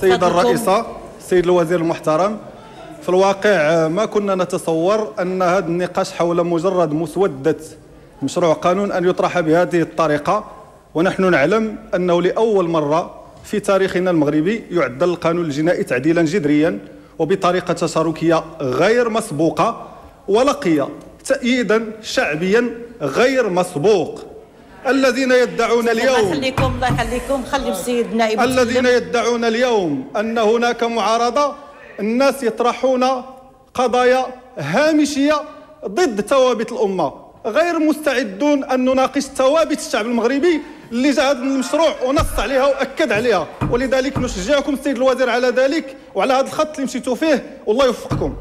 سيدة الرئيسة سيد الوزير المحترم في الواقع ما كنا نتصور أن هذا النقاش حول مجرد مسودة مشروع قانون أن يطرح بهذه الطريقة ونحن نعلم أنه لأول مرة في تاريخنا المغربي يعدل القانون الجنائي تعديلا جذريا وبطريقة تشاركية غير مسبوقة ولقي تأييدا شعبيا غير مسبوق. الذين يدعون اليوم. الله يخليكم الله يخليكم خلي السيد النائب الذين يدعون اليوم أن هناك معارضة الناس يطرحون قضايا هامشية ضد ثوابت الأمة. غير مستعدون أن نناقش ثوابت الشعب المغربي اللي جاء هذا المشروع ونص عليها وأكد عليها. ولذلك نشجعكم السيد الوزير على ذلك. وعلى هذا الخط اللي مشيتوا فيه والله يوفقكم.